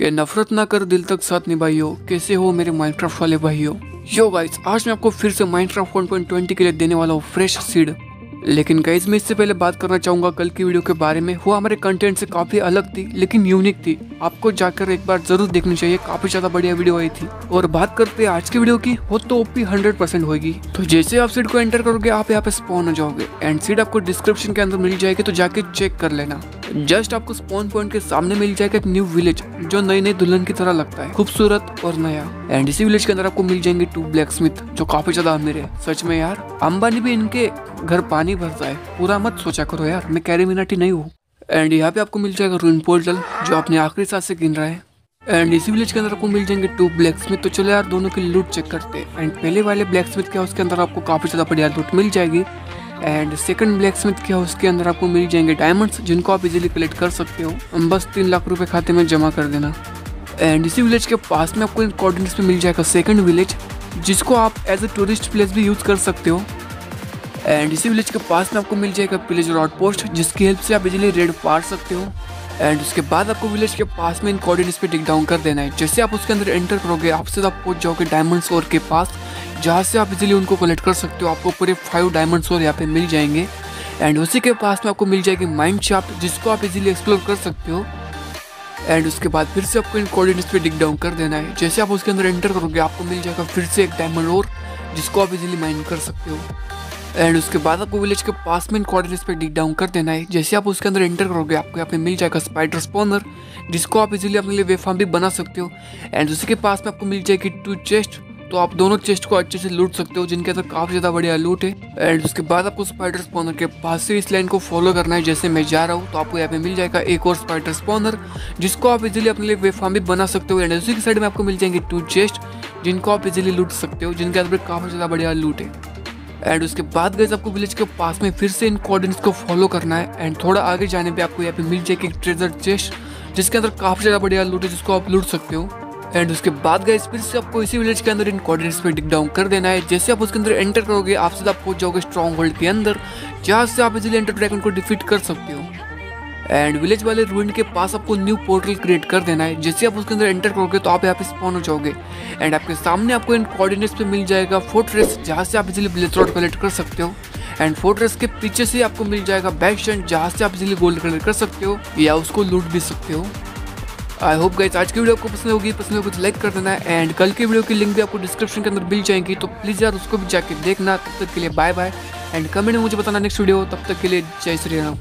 कि नफरत ना कर दिल तक साथ निभाइयो। कैसे हो मेरे माइनक्राफ्ट वाले भाइयों? यो गाइस आज मैं आपको फिर से माइनक्राफ्ट 1.20 के लिए देने वाला हूँ फ्रेश सीड लेकिन गाइज़ मैं इससे पहले बात करना चाहूँगा, कल की वीडियो के बारे में। वो हमारे कंटेंट से काफ़ी अलग थी, लेकिन यूनिक थी। आपको जाकर एक बार ज़रूर देखनी चाहिए, काफ़ी ज़्यादा बढ़िया वीडियो आई थी। और बात करते हैं आज की वीडियो की, वो तो ओपी हंड्रेड परसेंट होगी। तो जैसे आप सीट को एंटर करोगे, आप यहाँ पे स्पॉन हो जाओगे। एंड सीट आपको डिस्क्रिप्शन के अंदर मिल जाएगी तो जाके चेक कर लेना। जस्ट आपको स्पॉन पॉइंट के सामने मिल जाएगा एक न्यू विलेज जो नई नई दुल्हन की तरह लगता है। खूबसूरत और नया। एंड इसी विलेज के अंदर आपको मिल जाएँगे टू ब्लैक स्मिथ जो काफ़ी ज़्यादा अमीर है। सच में यार, अंबानी भी इनके घर पानी भरता है। पूरा मत सोचा करो यार, मैं कैरी मिनाटी नहीं हूँ। एंड यहाँ पे आपको मिल जाएगा रून पोर्टल जो अपने आखिरी साथ से गिन रहा है। एंड इसी विलेज के अंदर आपको मिल जाएँगे टू ब्लैक स्मिथ तो चलो यार, दोनों की लूट चेक करते हैं। एंड पहले वाले ब्लैक स्मिथ क्या उसके अंदर आपको काफ़ी ज़्यादा बढ़िया लूट मिल जाएगी। एंड सेकंड ब्लैक स्मिथ क्या उसके अंदर आपको मिल जाएँगे डायमंड्स जिनको आप इजीली कलेक्ट कर सकते हो। बस तीन लाख रुपए खाते में जमा कर देना। एंड इसी विलेज के पास में आपको इन कोऑर्डिनेट्स में मिल जाएगा सेकंड विलेज जिसको आप एज ए टूरिस्ट प्लेस भी यूज़ कर सकते हो। एंड इसी विलेज के पास में आपको मिल जाएगा विलेज रॉड पोस्ट जिसकी हेल्प से आप इजीली रेड पार सकते हो। एंड उसके बाद आपको विलेज के पास में इन कोऑर्डिनेट्स पे टिक डाउन कर देना है। जैसे आप उसके अंदर एंटर करोगे, आपसे आप सीधा पहुँच जाओगे डायमंड स्टोर के पास। जहाँ से आप इजीली उनको कलेक्ट कर सकते हो। आपको पूरे फाइव डायमंड स्टोर यहाँ पे मिल जाएँगे। एंड उसी के पास में आपको मिल जाएगी माइंड शाफ्ट जिसको आप इजीली एक्सप्लोर कर सकते हो। एंड उसके बाद फिर से आपको इन कोऑर्डिनेट्स पे डिक डाउन कर देना है। जैसे आप उसके अंदर एंटर करोगे, आपको मिल जाएगा फिर से एक डायमंड और, जिसको आप इजीली माइंड कर सकते हो। एंड उसके बाद आपको विलेज के पास में इन कोऑर्डिनेट्स पे डिक डाउन कर देना है। जैसे आप उसके अंदर एंटर करोगे, आपको यहाँ पे मिल जाएगा स्पाइडर स्पॉनर जिसको आप इजीली अपने लिए वेफार्म भी बना सकते हो। एंड उसी के पास में आपको मिल जाएगी टू चेस्ट तो आप दोनों चेस्ट को अच्छे से लूट सकते हो, जिनके अंदर काफ़ी ज़्यादा बढ़िया लूट है। एंड उसके बाद आपको स्पाइडर स्पॉनर के पास से इस लाइन को फॉलो करना है, जैसे मैं जा रहा हूँ तो आपको यहाँ पे मिल जाएगा एक और स्पाइडर स्पॉनर जिसको आप इजिली अपने लिए वेफार्म भी बना सकते हो। एंड उसी की साइड में आपको मिल जाएँगे टू चेस्ट जिनको आप इजिली लूट सकते हो, जिनके अंदर काफ़ी ज़्यादा बढ़िया लूट है। एंड उसके बाद गए आपको विलेज के पास में फिर से इन कोऑर्डिनेट्स को फॉलो करना है। एंड थोड़ा आगे जाने पे आपको यहाँ पे मिल जाएगी एक ट्रेजर चेस्ट जिसके अंदर काफ़ी ज़्यादा बढ़िया लूट है, जिसको आप लूट सकते हो। एंड उसके बाद गए फिर से आपको इसी विलेज के अंदर इन कोऑर्डिनेट्स पे डिक डाउन कर देना है। जैसे आप उसके अंदर एंटर करोगे, आप सीधा पहुँच जाओगे स्ट्रॉन्ग होल्ड के अंदर, जहाँ से आप इजीली एंटर ड्रैगन को डिफीट कर सकते हो। एंड विलेज वाले रूइन के पास आपको न्यू पोर्टल क्रिएट कर देना है। जैसे आप उसके अंदर एंटर करोगे तो आप यहाँ पे स्पॉन हो जाओगे। एंड आपके सामने आपको इन कोऑर्डिनेट्स पे मिल जाएगा फोर्ट्रेस जहाँ से आप इजीली ब्लेथ रॉड कलेक्ट कर सकते हो। एंड फोर्ट्रेस के पीछे से आपको मिल जाएगा बैक स्टैंड जहाँ से आप इजीली गोल्ड कलेक्ट कर सकते हो, या उसको लूट भी सकते हो। आई होप गाइज़ आज की वीडियो आपको पसंद होगी। पसंद होगी तो लाइक कर देना एंड कल की वीडियो की लिंक भी आपको डिस्क्रिप्शन के अंदर मिल जाएँगी। तो प्लीज़ यार उसको भी जाके देखना। तब तक के लिए बाय बाय एंड कमेंट में मुझे बताना नेक्स्ट वीडियो तब तक के लिए जय श्री राम।